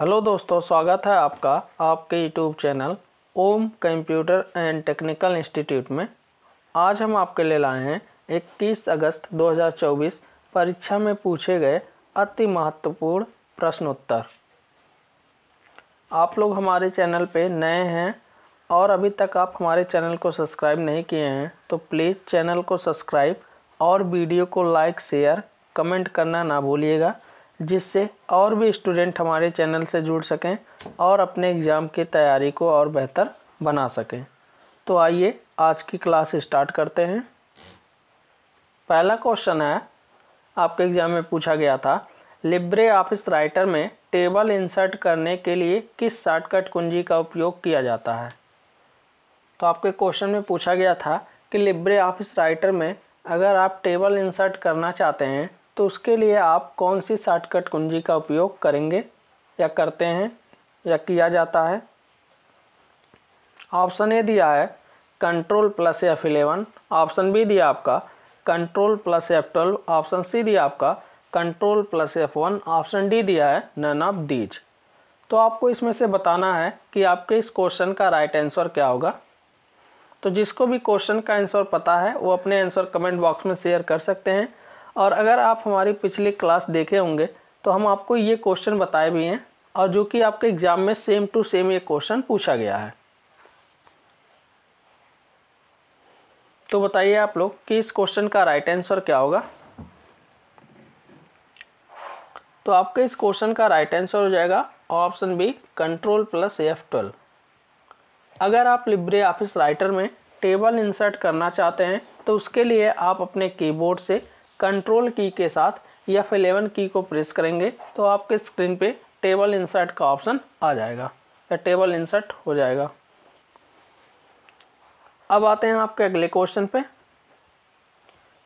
Hello दोस्तों, स्वागत है आपका, आपके YouTube channel Om computer and technical institute में। आज हम आपके लिए लाए हैं 21 अगस्त 2024 परीक्षा में पूछे गए अति महत्वपूर्ण प्रश्नोत्तर। आप लोग हमारे चैनल पे नए हैं और अभी तक आप हमारे चैनल को सब्सक्राइब नहीं किए हैं तो प्लीज़ चैनल को सब्सक्राइब और वीडियो को लाइक, शेयर, कमेंट करना ना भूलिएगा। जिससे और भी स्टूडेंट हमारे चैनल से जुड़ सकें और अपने एग्ज़ाम की तैयारी को और बेहतर बना सकें। तो आइए आज की क्लास स्टार्ट करते हैं। पहला क्वेश्चन है, आपके एग्ज़ाम में पूछा गया था, लिब्रे ऑफ़िस राइटर में टेबल इंसर्ट करने के लिए किस शॉर्टकट कुंजी का उपयोग किया जाता है? तो आपके क्वेश्चन में पूछा गया था कि लिब्रे ऑफ़िस राइटर में अगर आप टेबल इंसर्ट करना चाहते हैं तो उसके लिए आप कौन सी शॉर्टकट कुंजी का उपयोग करेंगे या करते हैं या किया जाता है? ऑप्शन ए दिया है control plus F eleven option B दिया आपका control plus F twelve option C दिया आपका control plus F one option D दिया है नन ऑफ़ दीज तो आपको इसमें से बताना है कि आपके इस क्वेश्चन का राइट आंसर क्या होगा। तो जिसको भी क्वेश्चन का आंसर पता है, वो अपने आंसर कमेंट बॉक्स में शेयर कर सकते हैं। और अगर आप हमारी पिछली क्लास देखे होंगे तो हम आपको ये क्वेश्चन बताए भी हैं और जो कि आपके एग्ज़ाम में सेम टू सेम ये क्वेश्चन पूछा गया है। तो बताइए आप लोग कि इस क्वेश्चन का राइट आंसर क्या होगा? तो आपके इस क्वेश्चन का राइट आंसर हो जाएगा option B, control plus F twelve अगर आप लिब्रे ऑफ़िस राइटर में टेबल इंसर्ट करना चाहते हैं तो उसके लिए आप अपने कीबोर्ड से कंट्रोल की के साथ फिर एलेवन की को प्रेस करेंगे तो आपके स्क्रीन पे टेबल इंसर्ट का ऑप्शन आ जाएगा। या टेबल इंसर्ट हो जाएगा। अब आते हैं आपके अगले क्वेश्चन पे।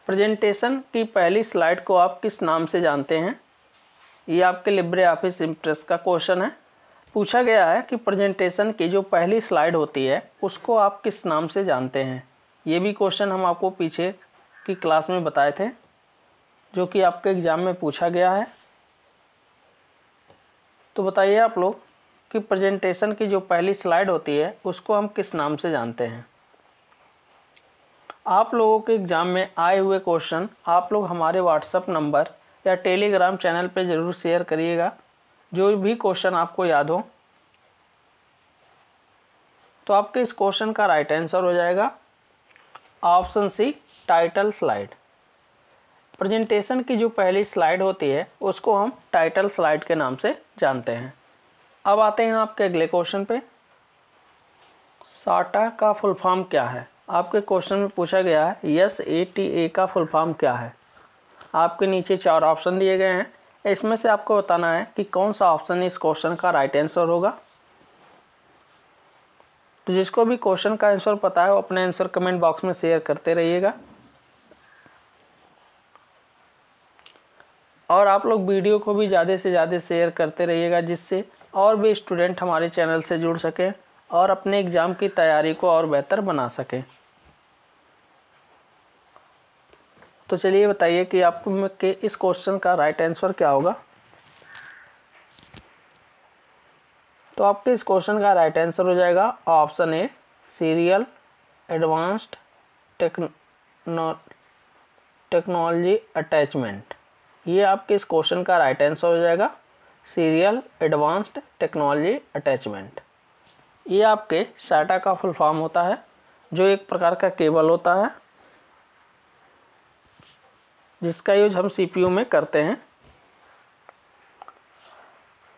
प्रेजेंटेशन की पहली स्लाइड को आप किस नाम से जानते हैं? ये आपके लिब्रे ऑफ़िस इम्प्रेस का क्वेश्चन है। पूछा गया है कि प्रेजेंटेशन की जो पहली स्लाइड होती है, उसको आप किस नाम से जानते हैं? ये भी क्वेश्चन हम आपको पीछे की क्लास में बताए थे। जो कि आपके एग्ज़ाम में पूछा गया है। तो बताइए आप लोग कि प्रेजेंटेशन की जो पहली स्लाइड होती है, उसको हम किस नाम से जानते हैं? आप लोगों के एग्ज़ाम में आए हुए क्वेश्चन आप लोग हमारे व्हाट्सअप नंबर या टेलीग्राम चैनल पर ज़रूर शेयर करिएगा। जो भी क्वेश्चन आपको याद हो तो आपके इस क्वेश्चन का राइट आंसर हो जाएगा। Option C title slide presentation की जो पहली स्लाइड होती है, उसको हम टाइटल स्लाइड के नाम से जानते हैं। अब आते हैं आपके अगले क्वेश्चन पे। साटा का फुल फॉर्म क्या है? आपके क्वेश्चन में पूछा गया है यस ए टी ए का फुल फॉर्म क्या है? आपके नीचे चार ऑप्शन दिए गए हैं। इसमें से आपको बताना है कि कौन सा ऑप्शन इस क्वेश्चन का राइट आंसर होगा। तो जिसको भी क्वेश्चन का आंसर पता है, वो अपने आंसर कमेंट बॉक्स में शेयर करते रहिएगा। और आप लोग वीडियो को भी ज़्यादा से ज़्यादा शेयर करते रहिएगा जिससे और भी स्टूडेंट हमारे चैनल से जुड़ सकें और अपने एग्ज़ाम की तैयारी को और बेहतर बना सकें। तो चलिए बताइए कि आपको के इस क्वेश्चन का राइट आंसर क्या होगा? तो आपके इस क्वेश्चन का राइट आंसर हो जाएगा option A serial advanced techno technology attachment ये आपके इस क्वेश्चन का राइट आंसर हो जाएगा। सीरियल एडवांस्ड टेक्नोलॉजी अटैचमेंट ये आपके साटा का फुल फॉर्म होता है, जो एक प्रकार का केबल होता है, जिसका यूज़ हम सीपीयू में करते हैं।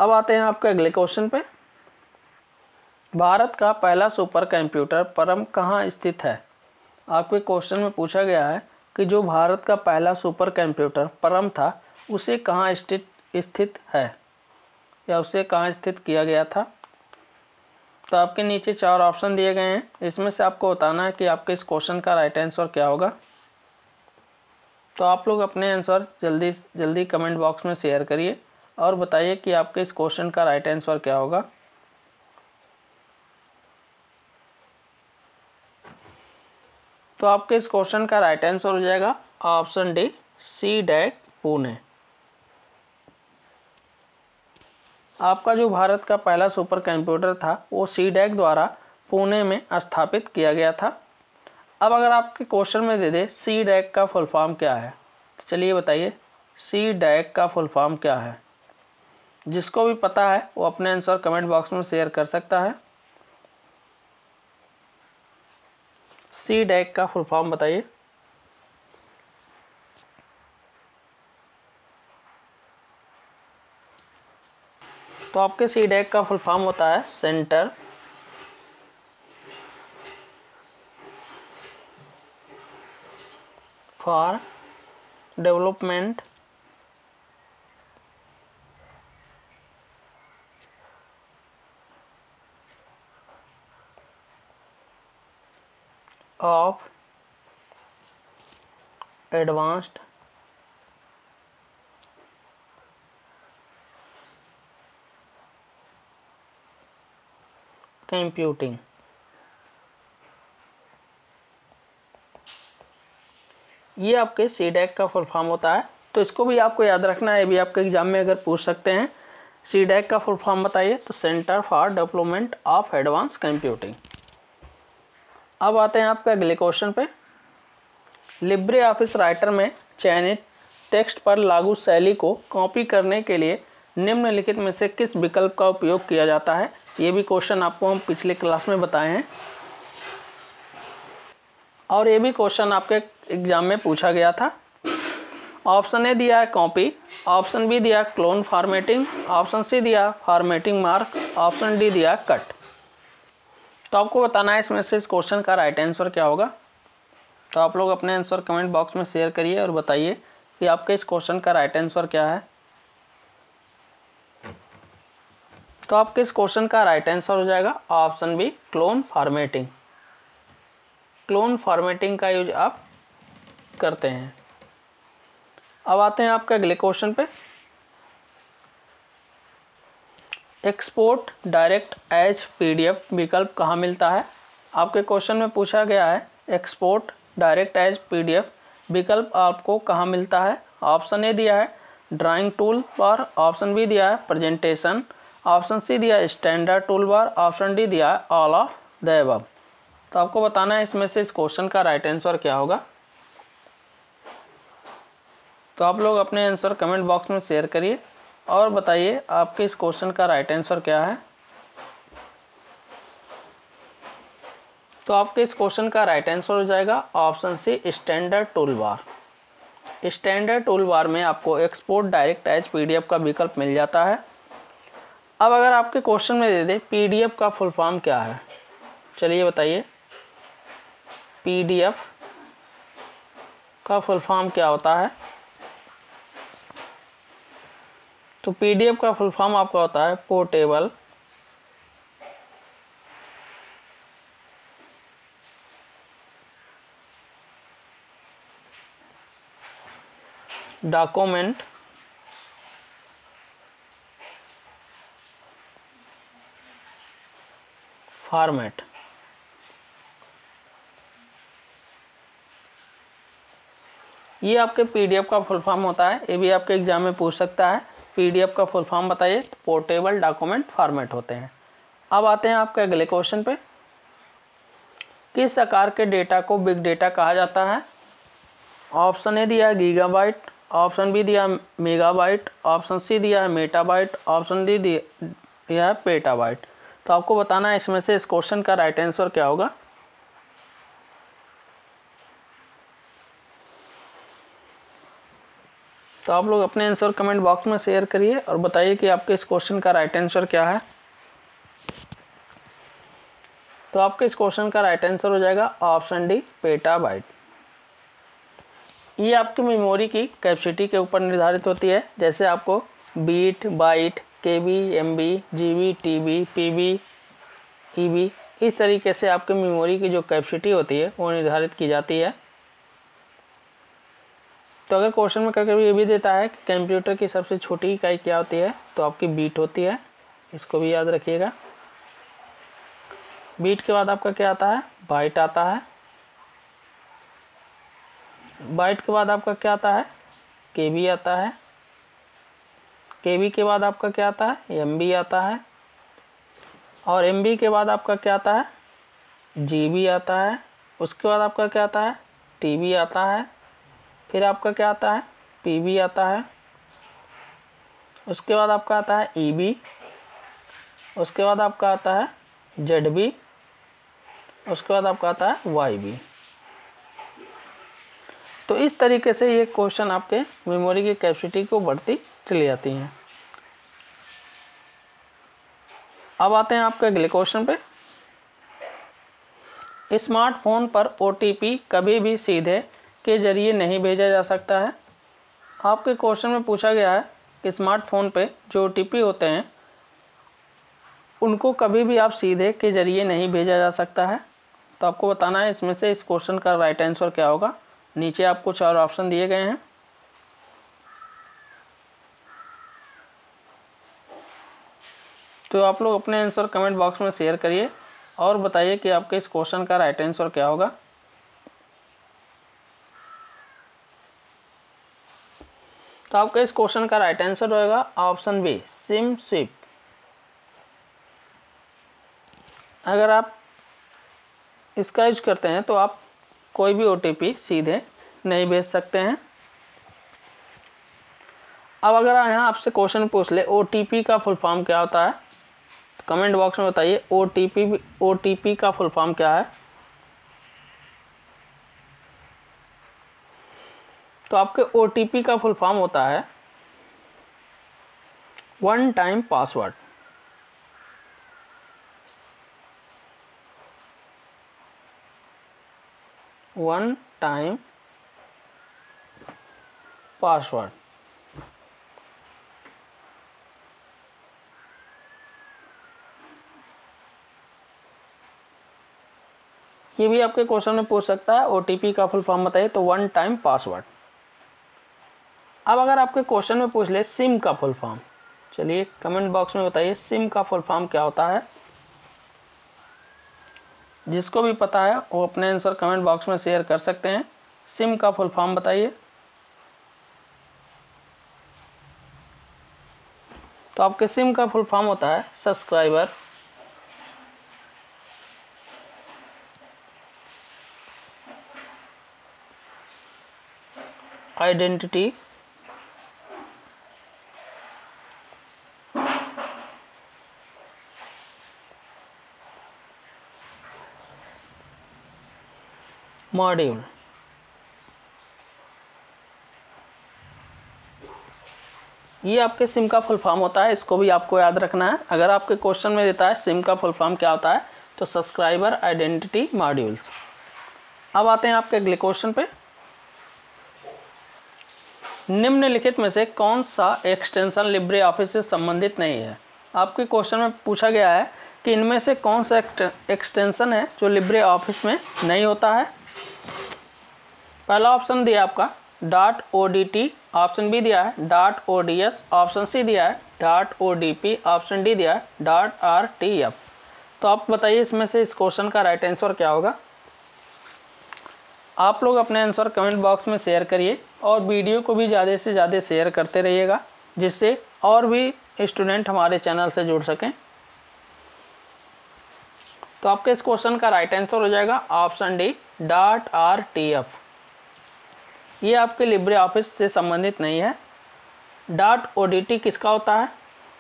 अब आते हैं आपके अगले क्वेश्चन पे। भारत का पहला सुपर कंप्यूटर परम कहाँ स्थित है? आपके क्वेश्चन में पूछा गया है कि जो भारत का पहला सुपर कंप्यूटर परम था, उसे कहाँ स्थित स्थित है? या उसे कहाँ स्थित किया गया था? तो आपके नीचे चार ऑप्शन दिए गए हैं। इसमें से आपको बताना है कि आपके इस क्वेश्चन का राइट आंसर क्या होगा। तो आप लोग अपने आंसर जल्दी जल्दी कमेंट बॉक्स में शेयर करिए और बताइए कि आपके इस क्वेश्चन का राइट आंसर क्या होगा। तो आपके इस क्वेश्चन का राइट आंसर हो जाएगा option D, C DAC Pune. आपका जो भारत का पहला सुपर कंप्यूटर था, वो सी डैक द्वारा पुणे में स्थापित किया गया था। अब अगर आपके क्वेश्चन में दे दे, सी डैक का फुल फॉर्म क्या है? तो चलिए बताइए, सी डैक का फुल फॉर्म क्या है? जिसको भी पता है, वो अपने आंसर कमेंट बॉक्स में शेयर कर सकता है। सी डैक का फुल फॉर्म बताइए। तो आपके सी डैक का फुल फॉर्म होता है centre. For development of advanced computing ये आपके सी डैक का फुल फॉर्म होता है। तो इसको भी आपको याद रखना है भी आपके एग्ज़ाम में अगर पूछ सकते हैं। सी डैक का फुल फॉर्म बताइए तो centre for development of advance computing अब आते हैं आपके अगले क्वेश्चन पे। लिब्रे ऑफ़िस राइटर में चयनित टेक्स्ट पर लागू शैली को कॉपी करने के लिए निम्नलिखित में से किस विकल्प का उपयोग किया जाता है? ये भी क्वेश्चन आपको हम पिछले क्लास में बताए हैं। और ये भी क्वेश्चन आपके एग्ज़ाम में पूछा गया था। ऑप्शन ए दिया है कॉपी, ऑप्शन बी दिया क्लोन फॉर्मेटिंग, ऑप्शन सी दिया फॉर्मेटिंग मार्क्स, ऑप्शन डी दिया कट। तो आपको बताना है इसमें से इस क्वेश्चन का राइट आंसर क्या होगा? तो आप लोग अपने आंसर कमेंट बॉक्स में शेयर करिए और बताइए कि आपके इस क्वेश्चन का राइट आंसर क्या है। तो आपके इस क्वेश्चन का राइट आंसर हो जाएगा option B clone formatting clone formatting का यूज़ आप करते हैं। अब आते हैं आपके अगले क्वेश्चन पे। एक्सपोर्ट डायरेक्ट एज पीडीएफ विकल्प कहाँ मिलता है? आपके क्वेश्चन में पूछा गया है एक्सपोर्ट डायरेक्ट एज पीडीएफ विकल्प आपको कहाँ मिलता है? ऑप्शन ए दिया है drawing tool bar option B दिया है प्रेजेंटेशन ऑप्शन सी दिया है standard tool bar option D दिया है ऑल ऑफ़ द एबव तो आपको बताना है इसमें से इस क्वेश्चन का राइट आंसर क्या होगा? तो आप लोग अपने आंसर कमेंट बॉक्स में शेयर करिए। और बताइए आपके इस क्वेश्चन का राइट आंसर क्या है? तो आपके इस क्वेश्चन का राइट आंसर हो जाएगा option C standard tool bar standard tool bar में आपको एक्सपोर्ट डायरेक्ट एच पीडीएफ का विकल्प मिल जाता है। अब अगर आपके क्वेश्चन में दे दे पीडीएफ का फुल फॉर्म क्या है? चलिए बताइए। पीडीएफ का फुल फॉर्म क्या होता है? तो पीडीएफ का फुल फॉर्म आपका होता है पोर्टेबल डॉक्यूमेंट फॉर्मेट ये आपके पीडीएफ का फुल फॉर्म होता है, ये भी आपके एग्ज़ाम में पूछ सकता है. पीडीएफ का फुल फॉर्म बताइए तो पोर्टेबल डॉक्यूमेंट फॉर्मेट होते हैं। अब आते हैं आपके अगले क्वेश्चन पे। किस आकार के डेटा को बिग डेटा कहा जाता है? ऑप्शन ए दिया है गीगाबाइट ऑप्शन बी दिया है मेगाबाइट ऑप्शन सी दिया है मेटाबाइट ऑप्शन डी दिया है पेटाबाइट तो आपको बताना है इसमें से इस क्वेश्चन का राइट आंसर क्या होगा। तो आप लोग अपने आंसर कमेंट बॉक्स में शेयर करिए और बताइए कि आपके इस क्वेश्चन का राइट आंसर क्या है। तो आपके इस क्वेश्चन का राइट आंसर हो जाएगा ऑप्शन डी पेटा बाइट ये आपकी मेमोरी की कैपेसिटी के ऊपर निर्धारित होती है। जैसे आपको bit byte K B M B G B T B P B E B इस तरीके से आपकी मेमोरी की जो कैपेसिटी होती है, वो निर्धारित की जाती है। तो अगर क्वेश्चन में कभी कभी ये भी देता है कि कंप्यूटर की सबसे छोटी इकाई क्या होती है तो आपकी बीट होती है। इसको भी याद रखिएगा। बीट के बाद आपका क्या आता है? बाइट आता है। बाइट के बाद आपका क्या आता है? के बी आता है। के बी के बाद आपका क्या आता है? एम बी आता है। और एम बी के बाद आपका क्या आता है? जी बी आता है। उसके बाद आपका क्या आता है? टी बी आता है। फिर आपका क्या आता है? पी बी आता है। उसके बाद आपका आता है ई बी उसके बाद आपका आता है जेड बी उसके बाद आपका आता है वाई बी तो इस तरीके से ये क्वेश्चन आपके मेमोरी की कैपेसिटी को बढ़ती चली जाती हैं। अब आते हैं आपके अगले क्वेश्चन पे। स्मार्टफ़ोन पर ओटीपी कभी भी सीधे के ज़रिए नहीं भेजा जा सकता है। आपके क्वेश्चन में पूछा गया है कि स्मार्टफ़ोन पे जो ओ होते हैं, उनको कभी भी आप सीधे के ज़रिए नहीं भेजा जा सकता है। तो आपको बताना है, इसमें से इस क्वेश्चन का राइट आंसर क्या होगा? नीचे आपको चार ऑप्शन दिए गए हैं। तो आप लोग अपने आंसर कमेंट बॉक्स में शेयर करिए और बताइए कि आपके इस क्वेश्चन का राइट आंसर क्या होगा। तो आपका इस क्वेश्चन का राइट आंसर होगा ऑप्शन बी, सिम स्विप। अगर आप इसका यूज़ करते हैं तो आप कोई भी ओटीपी सीधे नहीं भेज सकते हैं। अब अगर यहाँ आपसे क्वेश्चन पूछ ले ओटीपी का फुल फॉर्म क्या होता है? तो कमेंट बॉक्स में बताइए ओ टी का फुल फॉर्म क्या है? तो आपके ओटीपी का फुल फॉर्म होता है one time password one time password ये भी आपके क्वेश्चन में पूछ सकता है ओ का फुल फॉर्म बताइए तो वन टाइम पासवर्ड अब अगर आपके क्वेश्चन में पूछ ले, सिम का फुल फॉर्म। चलिए, कमेंट बॉक्स में बताइए, सिम का फुल फॉर्म क्या होता है? जिसको भी पता है, वो अपने आंसर कमेंट बॉक्स में शेयर कर सकते हैं। सिम का फुल फॉर्म बताइए। तो आपके सिम का फुल फॉर्म होता है, सब्सक्राइबर। आइडेंटिटी। मॉड्यूल ये आपके सिम का फुल फॉर्म होता है, इसको भी आपको याद रखना है। अगर आपके क्वेश्चन में देता है सिम का फुल फॉर्म क्या होता है तो सब्सक्राइबर आइडेंटिटी मॉड्यूल्स अब आते हैं आपके अगले क्वेश्चन पे। निम्नलिखित में से कौन सा एक्सटेंशन लिब्रे ऑफ़िस से संबंधित नहीं है? आपके क्वेश्चन में पूछा गया है कि इनमें से कौन सा एक्सटेंशन है जो लिब्रे ऑफ़िस में नहीं होता है? पहला ऑप्शन दिया आपका dot O D T option B दिया है dot O D S option C दिया है dot O D P option D दिया है डॉट आर टी एफ़ तो आप बताइए इसमें से इस क्वेश्चन का राइट आंसर क्या होगा? आप लोग अपने आंसर कमेंट बॉक्स में शेयर करिए और वीडियो को भी ज़्यादा से ज़्यादा शेयर करते रहिएगा, जिससे और भी स्टूडेंट हमारे चैनल से जुड़ सकें। तो आपके इस क्वेश्चन का राइट आंसर हो जाएगा option D dot R T F ये आपके लिब्रे ऑफ़िस से संबंधित नहीं है। डॉट ओ डी टी किसका होता है?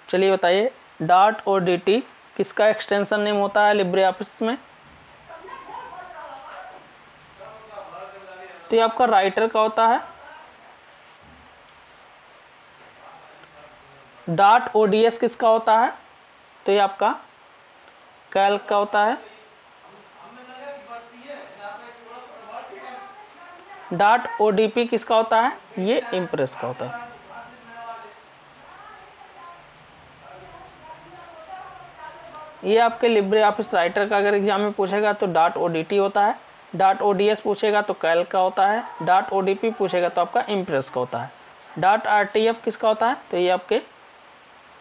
चलिए बताइए। डॉट ओ डी टी किसका एक्सटेंशन नेम होता है लिब्रे ऑफ़िस में? तो ये आपका राइटर का होता है। डॉट ओ डी एस किसका होता है? तो ये आपका कैल का होता है। डॉट ओ किसका होता है? ये इम्प्रेस का होता है। ये आपके लिब्रे ऑफ़िस राइटर का अगर एग्ज़ाम में पूछेगा तो डॉट ओ होता है। डॉट ओ पूछेगा तो कैल का होता है। डॉट ओ पूछेगा तो आपका इम्प्रेस का होता है। डॉट आर किसका होता है? तो ये आपके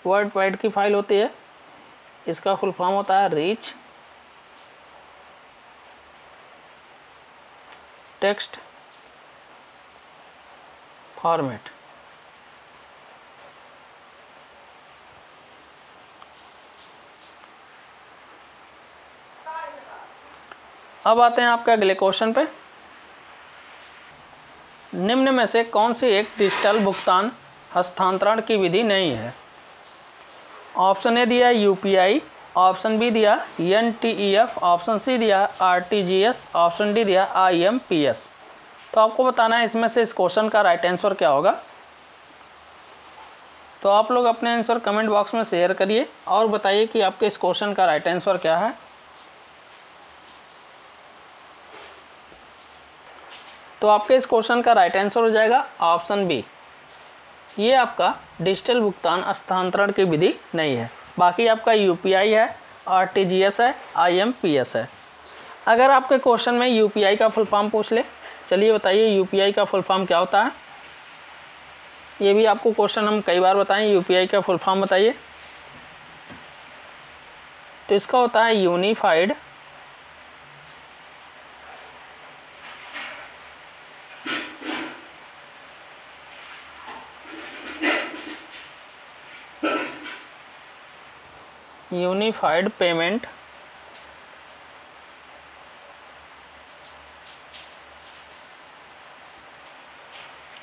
वर्ड वाइड की फ़ाइल होती है। इसका फुल फॉर्म होता है रीच टेक्स्ट फॉर्मेट अब आते हैं आपके अगले क्वेश्चन पे। निम्न में से कौन सी एक डिजिटल भुगतान हस्तांतरण की विधि नहीं है? ऑप्शन ए दिया यूपीआई ऑप्शन बी दिया N T E F option C दिया आरटीजीएस ऑप्शन डी दिया आई एम पी एस तो आपको बताना है, इसमें से इस क्वेश्चन का राइट आंसर क्या होगा? तो आप लोग अपने आंसर कमेंट बॉक्स में शेयर करिए और बताइए कि आपके इस क्वेश्चन का राइट आंसर क्या है। तो आपके इस क्वेश्चन का राइट आंसर हो जाएगा ऑप्शन बी ये आपका डिजिटल भुगतान स्थानांतरण की विधि नहीं है। बाकी आपका यूपीआई है आरटीजीएस है आईएमपीएस है। अगर आपके क्वेश्चन में यूपीआई का फुल फॉर्म पूछ ले चलिए बताइए यूपीआई का फुल फॉर्म क्या होता है? ये भी आपको क्वेश्चन हम कई बार बताएँ यूपीआई का फुल फॉर्म बताइए। तो इसका होता है यूनिफाइड यूनिफाइड पेमेंट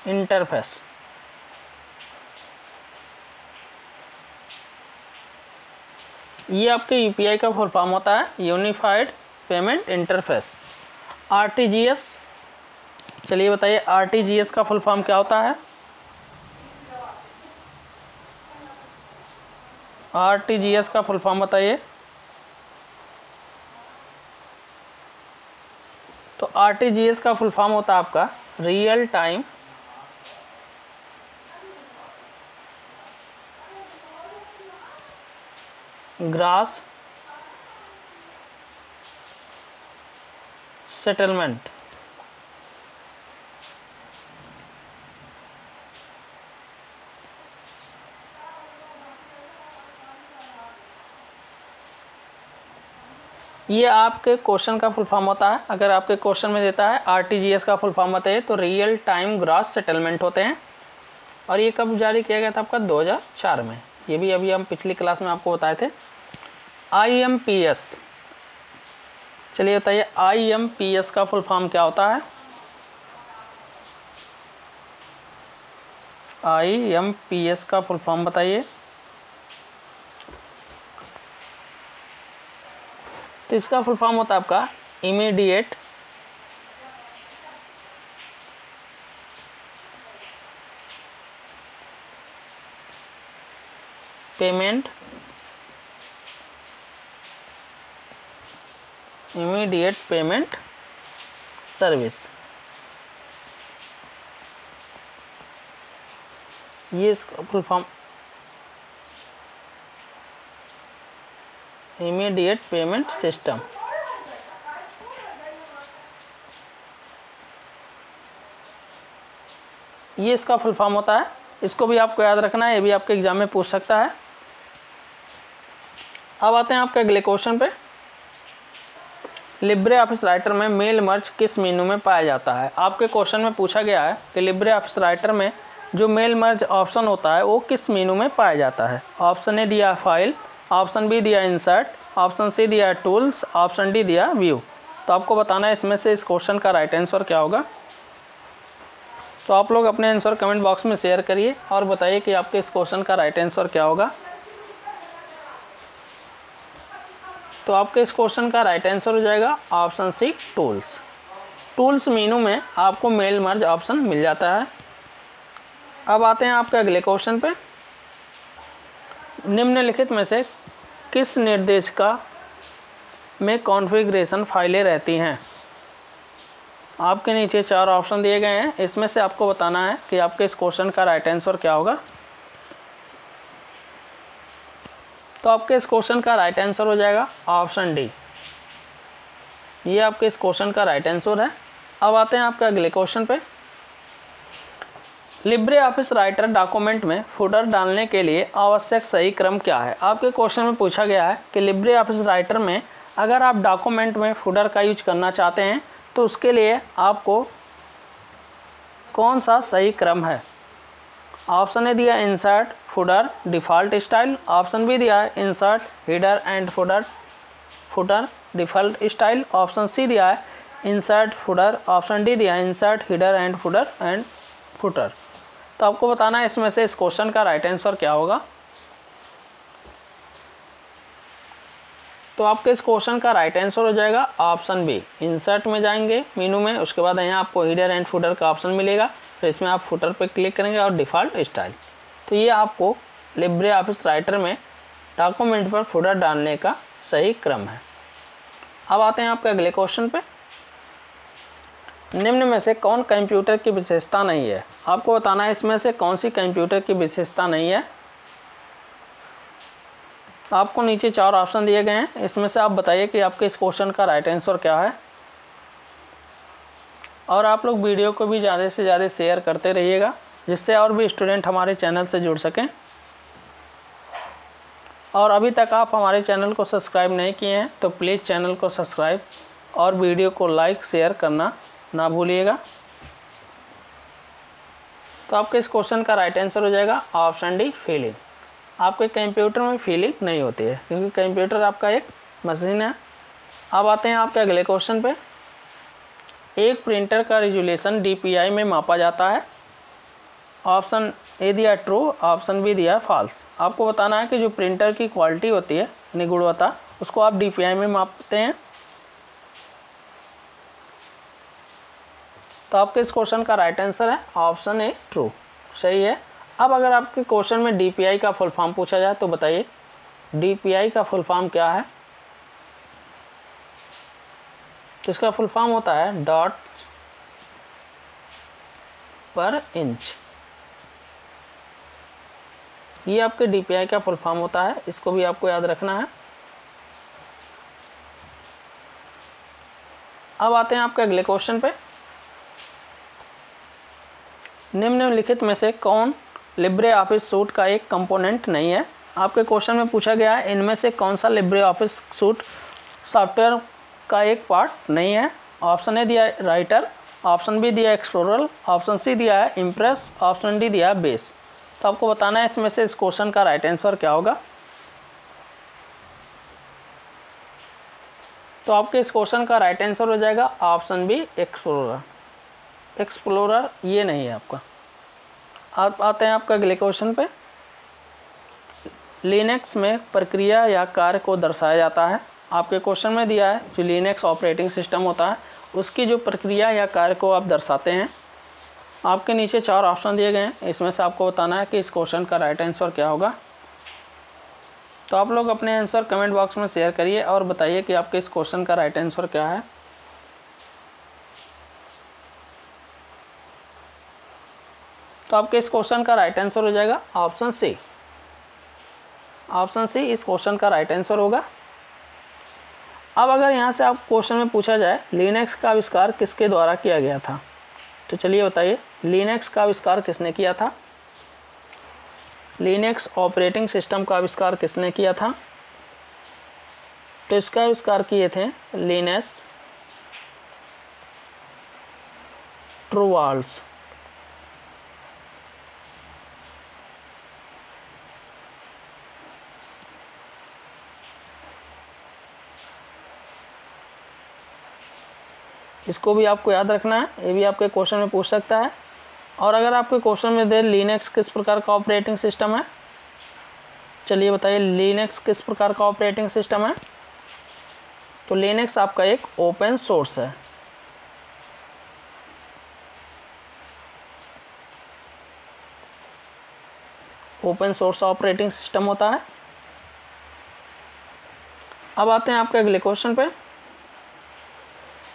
इंटरफेस ये आपके यूपीआई का फुल फॉर्म होता है यूनिफाइड पेमेंट इंटरफेस आरटीजीएस चलिए बताइए आरटीजीएस का फुल फॉर्म क्या होता है? आरटीजीएस का फुल फॉर्म बताइए. तो आरटीजीएस का फुल फॉर्म होता है आपका रियल टाइम ग्रास सेटलमेंट। ये आपके क्वेश्चन का फुल फॉर्म होता है। अगर आपके क्वेश्चन में देता है आरटीजीएस का फुल फॉर्म होता है तो रियल टाइम ग्रास सेटलमेंट होते हैं। और ये कब जारी किया गया था आपका? 2004 में। ये भी अभी हम पिछली क्लास में आपको बताए थे। आईएमपीएस चलिए बताइए आईएमपीएस का फुल फॉर्म क्या होता है? आईएमपीएस का फुल फॉर्म बताइए। तो इसका फुल फॉर्म होता है आपका immediate payment immediate payment service ये इसका full form immediate payment system ये इसका फुल फॉर्म होता है। इसको भी आपको याद रखना है, ये भी आपके एग्ज़ाम में पूछ सकता है। अब आते हैं आपके अगले क्वेश्चन पे। लिब्रे ऑफ़िस राइटर में मेल मर्ज किस मीनू में पाया जाता है? आपके क्वेश्चन में पूछा गया है कि लिब्रे ऑफ़िस राइटर में जो मेल मर्ज ऑप्शन होता है, वो किस मीनू में पाया जाता है? ऑप्शन ए दिया फ़ाइल, ऑप्शन बी दिया इंसर्ट, ऑप्शन सी दिया टूल्स, ऑप्शन डी दिया व्यू। तो आपको बताना है इसमें से इस क्वेश्चन का राइट आंसर क्या होगा। तो आप लोग अपने आंसर कमेंट बॉक्स में शेयर करिए और बताइए कि आपके इस क्वेश्चन का राइट आंसर क्या होगा। तो आपके इस क्वेश्चन का राइट आंसर हो जाएगा option C tools tools menu में आपको मेल मर्ज ऑप्शन मिल जाता है। अब आते हैं आपके अगले क्वेश्चन पे। निम्नलिखित में से किस निर्देश का में कॉन्फ़िगरेशन फाइलें रहती हैं? आपके नीचे चार ऑप्शन दिए गए हैं। इसमें से आपको बताना है कि आपके इस क्वेश्चन का राइट आंसर क्या होगा। तो आपके इस क्वेश्चन का राइट आंसर हो जाएगा ऑप्शन डी ये आपके इस क्वेश्चन का राइट आंसर है। अब आते हैं आपके अगले क्वेश्चन पे। लिब्रे ऑफ़िस राइटर डॉक्यूमेंट में फुटर डालने के लिए आवश्यक सही क्रम क्या है? आपके क्वेश्चन में पूछा गया है कि लिब्रे ऑफ़िस राइटर में अगर आप डॉक्यूमेंट में फुटर का यूज़ करना चाहते हैं तो उसके लिए आपको कौन सा सही क्रम है? ऑप्शन ने दिया insert footer default style, option B दिया है insert header and footer footer default style option C दिया है इंसर्ट फुटर ऑप्शन डी दिया है insert header and footer and footer तो आपको बताना है इसमें से इस क्वेश्चन का राइट आंसर क्या होगा? तो आपके इस क्वेश्चन का राइट आंसर हो जाएगा ऑप्शन बी इंसर्ट में जाएँगे मीनू में, उसके बाद यहाँ आपको हीडर एंड फुटर का ऑप्शन मिलेगा। फिर इसमें आप फुटर पर क्लिक करेंगे और डिफ़ॉल्ट स्टाइल तो ये आपको लिब्रे ऑफ़िस राइटर में डॉक्यूमेंट पर फुटर डालने का सही क्रम है। अब आते हैं आपके अगले क्वेश्चन पे। निम्न में से कौन कंप्यूटर की विशेषता नहीं है? आपको बताना है इसमें से कौन सी कंप्यूटर की विशेषता नहीं है। आपको नीचे चार ऑप्शन दिए गए हैं। इसमें से आप बताइए कि आपके इस क्वेश्चन का राइट आंसर क्या है। और आप लोग वीडियो को भी ज़्यादा से ज़्यादा शेयर करते रहिएगा। जिससे और भी स्टूडेंट हमारे चैनल से जुड़ सकें। और अभी तक आप हमारे चैनल को सब्सक्राइब नहीं किए हैं तो प्लीज़ चैनल को सब्सक्राइब और वीडियो को लाइक शेयर करना ना भूलिएगा। तो आपके इस क्वेश्चन का राइट आंसर हो जाएगा ऑप्शन डी फीलिंग आपके कंप्यूटर में फीलिंग नहीं होती है, क्योंकि कंप्यूटर आपका एक मशीन है। अब आते हैं आपके अगले क्वेश्चन पे। एक प्रिंटर का रिजोल्यूशन डीपीआई में मापा जाता है। ऑप्शन ए दिया ट्रू, ऑप्शन बी दिया फॉल्स आपको बताना है कि जो प्रिंटर की क्वालिटी होती है, यानी गुणवत्ता, उसको आप डीपीआई में मापते हैं। तो आपके इस क्वेश्चन का राइट आंसर है ऑप्शन ए ट्रू सही है? अब अगर आपके क्वेश्चन में डीपीआई का फुल फॉर्म पूछा जाए तो बताइए डीपीआई का फुल फॉर्म क्या है? तो इसका फुल फॉर्म होता है डॉट पर इंच ये आपके डीपीआई का फुल फॉर्म होता है, इसको भी आपको याद रखना है। अब आते हैं आपके अगले क्वेश्चन पे। निम्नलिखित में से कौन लिब्रे ऑफ़िस सूट का एक कंपोनेंट नहीं है? आपके क्वेश्चन में पूछा गया है, इनमें से कौन सा लिब्रे ऑफ़िस सूट सॉफ्टवेयर का एक पार्ट नहीं है? ऑप्शन ए दिया है राइटर ऑप्शन बी दिया एक्सप्लोरर ऑप्शन सी दिया है इम्प्रेस ऑप्शन डी दिया है बेस तो आपको बताना है इसमें से इस क्वेश्चन का राइट आंसर क्या होगा? तो आपके इस क्वेश्चन का राइट आंसर हो जाएगा ऑप्शन बी एक्सप्लोरर एक्सप्लोरर ये नहीं है आपका। आप आते हैं आपका अगले क्वेश्चन पे। लिनक्स में प्रक्रिया या कार्य को दर्शाया जाता है। आपके क्वेश्चन में दिया है जो लिनक्स ऑपरेटिंग सिस्टम होता है, उसकी जो प्रक्रिया या कार्य को आप दर्शाते हैं आपके नीचे चार ऑप्शन दिए गए हैं। इसमें से आपको बताना है कि इस क्वेश्चन का राइट आंसर क्या होगा। तो आप लोग अपने आंसर कमेंट बॉक्स में शेयर करिए और बताइए कि आपके इस क्वेश्चन का राइट आंसर क्या है। तो आपके इस क्वेश्चन का राइट आंसर हो जाएगा ऑप्शन सी ऑप्शन सी इस क्वेश्चन का राइट आंसर होगा। अब अगर यहाँ से आप क्वेश्चन में पूछा जाए लिनक्स का आविष्कार किसके द्वारा किया गया था? तो चलिए बताइए लिनक्स का आविष्कार किसने किया था? लिनक्स ऑपरेटिंग सिस्टम का आविष्कार किसने किया था? तो इसका आविष्कार किए थे लिनस ट्रूवाल्स इसको भी आपको याद रखना है, ये भी आपके क्वेश्चन में पूछ सकता है। और अगर आपके क्वेश्चन में दे लिनक्स किस प्रकार का ऑपरेटिंग सिस्टम है? चलिए बताइए लिनक्स किस प्रकार का ऑपरेटिंग सिस्टम है? तो लिनक्स आपका एक ओपन सोर्स है। ओपन सोर्स ऑपरेटिंग सिस्टम होता है। अब आते हैं आपके अगले क्वेश्चन पे।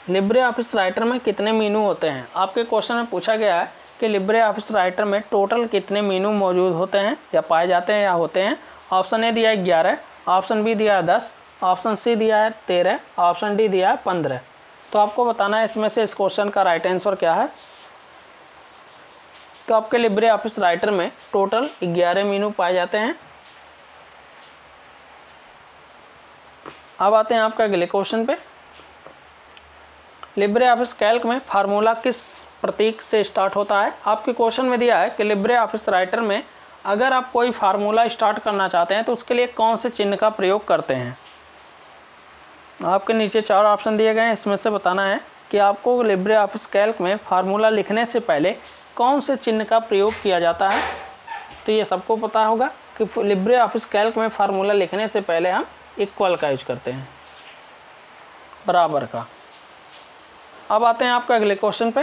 लिब्रे ऑफ़िस राइटर में कितने मीनू होते हैं? आपके क्वेश्चन में पूछा गया है कि लिब्रे ऑफ़िस राइटर में टोटल कितने मीनू मौजूद होते हैं? या पाए जाते हैं या होते हैं? ऑप्शन ए दिया है ग्यारह, ऑप्शन बी दिया है दस, ऑप्शन सी दिया है तेरह, ऑप्शन डी दिया है पंद्रह। तो आपको बताना है इसमें से इस क्वेश्चन का राइट आंसर क्या है? तो आपके लिब्रे ऑफ़िस राइटर में टोटल ग्यारह मीनू पाए जाते हैं। अब आते हैं आपका अगले क्वेश्चन पे। लिब्रे ऑफ़िस कैल्क में फार्मूला किस प्रतीक से स्टार्ट होता है? आपके क्वेश्चन में दिया है कि लिब्रे ऑफ़िस राइटर में अगर आप कोई फार्मूला स्टार्ट करना चाहते हैं तो उसके लिए कौन से चिन्ह का प्रयोग करते हैं? आपके नीचे चार ऑप्शन दिए गए हैं। इसमें से बताना है कि आपको लिब्रे ऑफ़िस कैल्क में फार्मूला लिखने से पहले कौन से चिन्ह का प्रयोग किया जाता है? तो ये सबको पता होगा कि लिब्रे ऑफ़िस कैल्क में फार्मूला लिखने से पहले हम इक्वल का यूज़ करते हैं। बराबर का। अब आते हैं आपके अगले क्वेश्चन पे।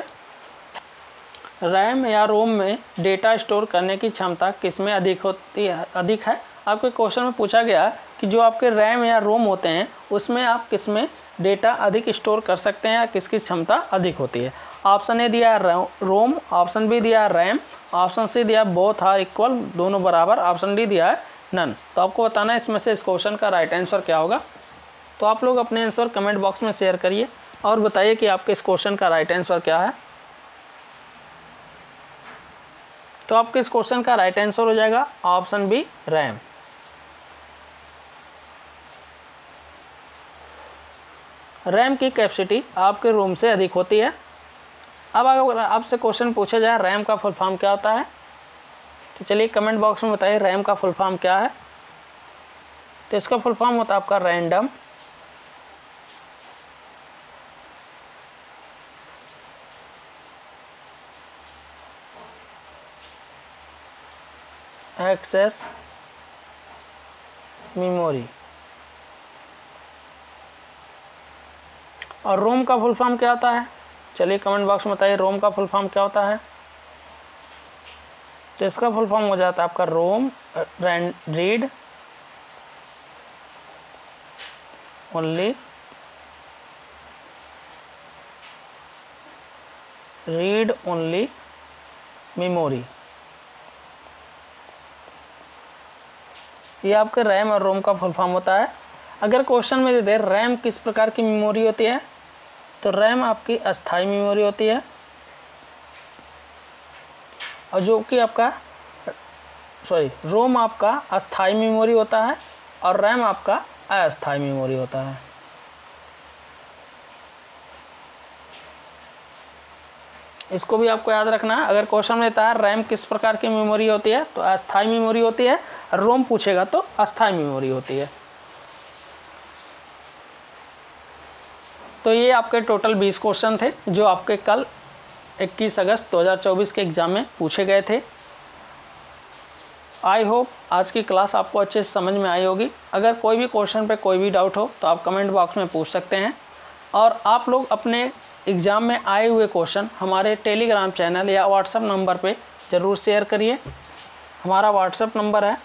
रैम या रोम में डेटा स्टोर करने की क्षमता किसमें अधिक होती है? अधिक है? आपके क्वेश्चन में पूछा गया कि जो आपके रैम या रोम होते हैं, उसमें आप किसमें डेटा अधिक स्टोर कर सकते हैं या किसकी क्षमता अधिक होती है? ऑप्शन ए दिया रोम, ऑप्शन बी दिया रैम, ऑप्शन सी दिया बोथ आर इक्वल दोनों बराबर, ऑप्शन डी दिया है नन तो आपको बताना है इसमें से इस क्वेश्चन का राइट आंसर क्या होगा? तो आप लोग अपने आंसर कमेंट बॉक्स में शेयर करिए। और बताइए कि आपके इस क्वेश्चन का राइट आंसर क्या है? तो आपके इस क्वेश्चन का राइट आंसर हो जाएगा ऑप्शन बी रैम रैम की कैपेसिटी आपके रूम से अधिक होती है। अब अगर आपसे क्वेश्चन पूछा जाए रैम का फुल फॉर्म क्या होता है? तो चलिए कमेंट बॉक्स में बताइए रैम का फुल फॉर्म क्या है? तो इसका फुल फॉर्म होता है आपका रैंडम एक्सेस मेमोरी और रोम का फुल फॉर्म क्या होता है? चलिए कमेंट बॉक्स में बताइए, रोम का फुल फॉर्म क्या होता है? तो इसका फुल फॉर्म हो जाता है आपका ROM read, only read, only, memory. ये आपके रैम और रोम का फुल फॉर्म होता है। अगर क्वेश्चन में दे दे, रैम किस प्रकार की मेमोरी होती है? तो रैम आपकी अस्थाई मेमोरी होती है। और जो कि आपका, सॉरी, रोम आपका अस्थाई मेमोरी होता है और रैम आपका अस्थाई मेमोरी होता है। इसको भी आपको याद रखना है। अगर क्वेश्चन में है रैम किस प्रकार की मेमोरी होती है तो अस्थाई मेमोरी होती है। रोम पूछेगा तो अस्थाई मेमोरी होती है। तो ये आपके टोटल 20 क्वेश्चन थे, जो आपके कल 21 अगस्त 2024 के एग्ज़ाम में पूछे गए थे। आई होप आज की क्लास आपको अच्छे से समझ में आई होगी। अगर कोई भी क्वेश्चन पे कोई भी डाउट हो तो आप कमेंट बॉक्स में पूछ सकते हैं। और आप लोग अपने एग्ज़ाम में आए हुए क्वेश्चन हमारे टेलीग्राम चैनल या व्हाट्सएप नंबर पे ज़रूर शेयर करिए। हमारा व्हाट्सएप नंबर है।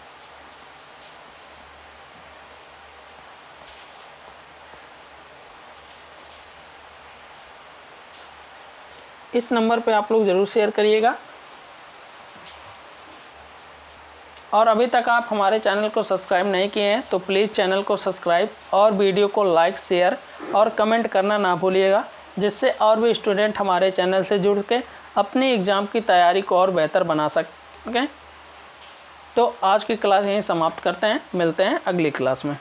इस नंबर पे आप लोग ज़रूर शेयर करिएगा। और अभी तक आप हमारे चैनल को सब्सक्राइब नहीं किए हैं तो प्लीज़ चैनल को सब्सक्राइब और वीडियो को लाइक, शेयर और कमेंट करना ना भूलिएगा। जिससे और भी स्टूडेंट हमारे चैनल से जुड़ के अपनी एग्ज़ाम की तैयारी को और बेहतर बना सकें तो आज की क्लास यहीं समाप्त करते हैं, मिलते हैं अगली क्लास में।